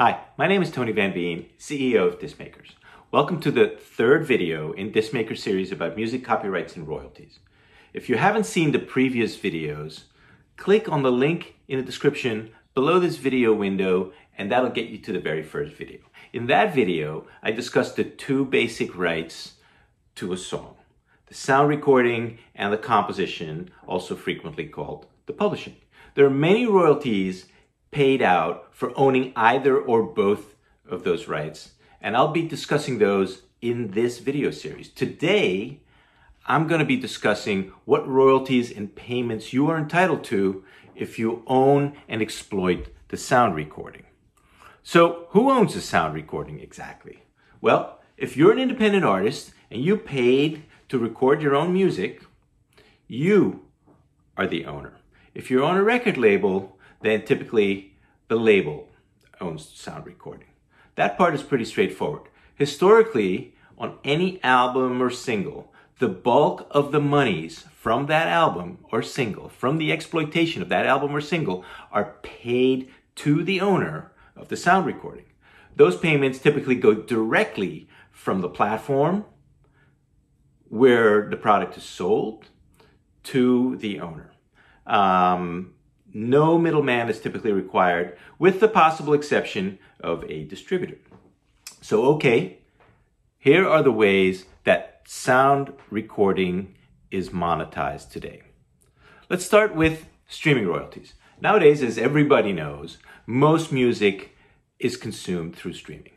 Hi, my name is Tony Van Veen, CEO of Discmakers. Welcome to the third video in Discmaker series about music copyrights and royalties. If you haven't seen the previous videos, click on the link in the description below this video window and that'll get you to the very first video. In that video, I discussed the two basic rights to a song. The sound recording and the composition, also frequently called the publishing. There are many royalties paid out for owning either or both of those rights, and I'll be discussing those in this video series. Today, I'm going to be discussing what royalties and payments you are entitled to if you own and exploit the sound recording. So, who owns the sound recording exactly? Well, if you're an independent artist and you paid to record your own music, you are the owner. If you're on a record label, then typically the label owns sound recording. That part is pretty straightforward. Historically, on any album or single, the bulk of the monies from that album or single, from the exploitation of that album or single, are paid to the owner of the sound recording. Those payments typically go directly from the platform where the product is sold to the owner. Um, no middleman is typically required, with the possible exception of a distributor. So, okay, here are the ways that sound recording is monetized today. Let's start with streaming royalties. Nowadays, as everybody knows, most music is consumed through streaming.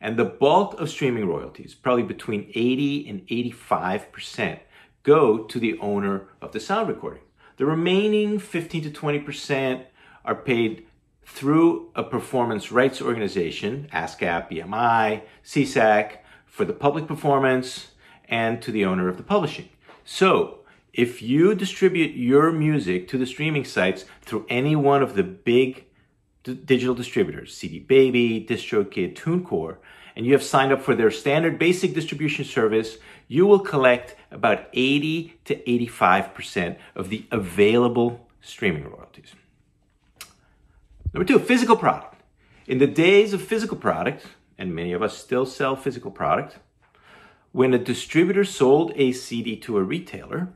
And the bulk of streaming royalties, probably between 80 and 85%, go to the owner of the sound recording. The remaining 15 to 20% are paid through a performance rights organization, ASCAP, BMI, SESAC, for the public performance and to the owner of the publishing. So if you distribute your music to the streaming sites through any one of the big digital distributors, CD Baby, DistroKid, TuneCore, and you have signed up for their standard basic distribution service, you will collect about 80 to 85% of the available streaming royalties. Number two, physical product. In the days of physical product, and many of us still sell physical product, when a distributor sold a CD to a retailer,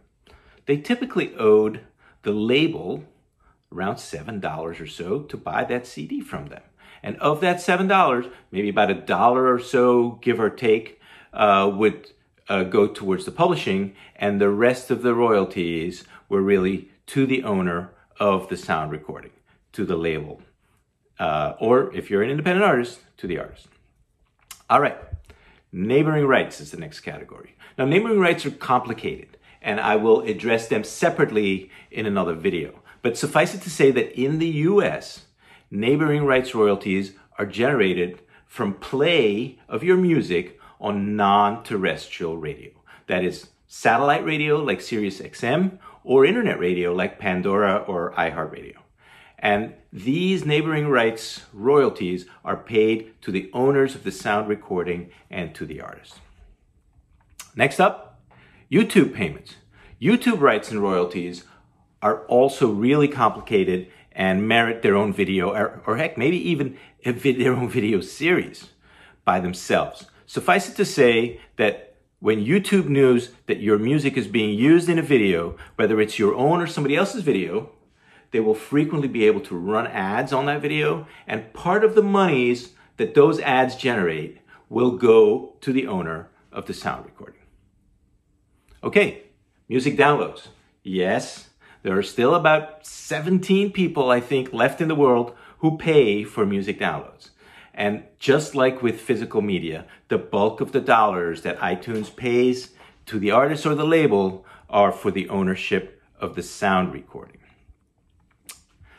they typically owed the label around $7 or so to buy that CD from them. And of that $7, maybe about a dollar or so, give or take, uh, would uh, go towards the publishing, and the rest of the royalties were really to the owner of the sound recording, to the label. Uh, or if you're an independent artist, to the artist. All right, neighboring rights is the next category. Now, neighboring rights are complicated and I will address them separately in another video. But suffice it to say that in the US, neighboring rights royalties are generated from play of your music on non-terrestrial radio. That is satellite radio like Sirius XM or internet radio like Pandora or iHeartRadio. And these neighboring rights royalties are paid to the owners of the sound recording and to the artist. Next up, YouTube payments. YouTube rights and royalties are also really complicated and merit their own video, or, or heck, maybe even their own video series by themselves. Suffice it to say that when YouTube knows that your music is being used in a video, whether it's your own or somebody else's video, they will frequently be able to run ads on that video, and part of the monies that those ads generate will go to the owner of the sound recording. Okay, music downloads. Yes, there are still about 17 people, I think, left in the world who pay for music downloads. And just like with physical media, the bulk of the dollars that iTunes pays to the artist or the label are for the ownership of the sound recording.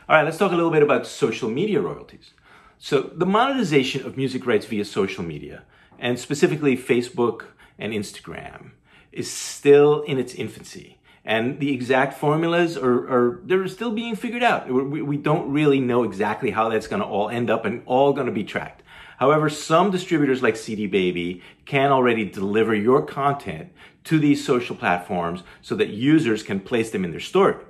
All right, let's talk a little bit about social media royalties. So, the monetization of music rights via social media, and specifically Facebook and Instagram, is still in its infancy. And the exact formulas are, are they're still being figured out. We, we don't really know exactly how that's going to all end up and all going to be tracked. However, some distributors like CD Baby can already deliver your content to these social platforms so that users can place them in their store.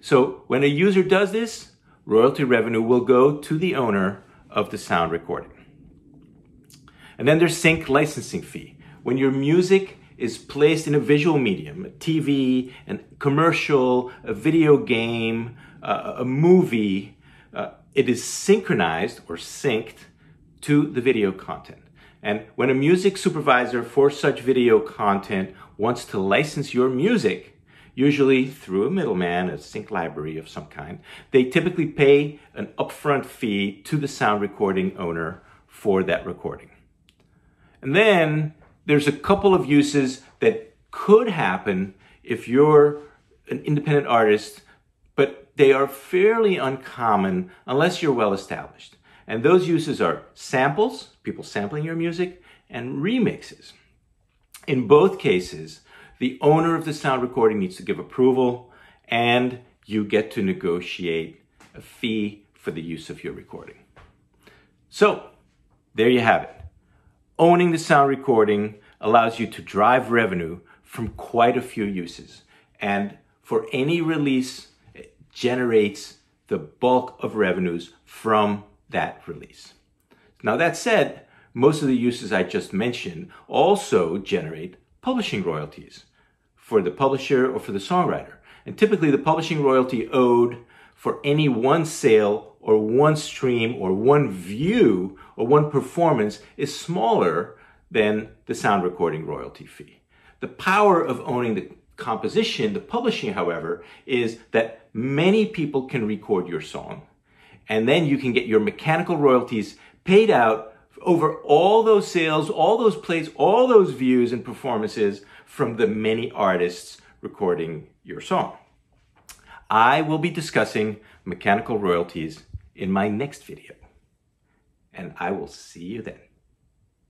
So when a user does this, royalty revenue will go to the owner of the sound recording. And then there's sync licensing fee. When your music is placed in a visual medium, a TV, a commercial, a video game, uh, a movie, uh, it is synchronized or synced to the video content. And when a music supervisor for such video content wants to license your music, usually through a middleman, a sync library of some kind, they typically pay an upfront fee to the sound recording owner for that recording. And then there's a couple of uses that could happen if you're an independent artist, but they are fairly uncommon unless you're well established. And those uses are samples, people sampling your music, and remixes. In both cases, the owner of the sound recording needs to give approval and you get to negotiate a fee for the use of your recording. So, there you have it. Owning the sound recording allows you to drive revenue from quite a few uses. And for any release, it generates the bulk of revenues from that release. Now, that said, most of the uses I just mentioned also generate publishing royalties for the publisher or for the songwriter. And typically the publishing royalty owed for any one sale or one stream or one view or one performance is smaller than the sound recording royalty fee. The power of owning the composition, the publishing, however, is that many people can record your song and then you can get your mechanical royalties paid out over all those sales, all those plays, all those views and performances from the many artists recording your song. I will be discussing mechanical royalties in my next video. And I will see you then.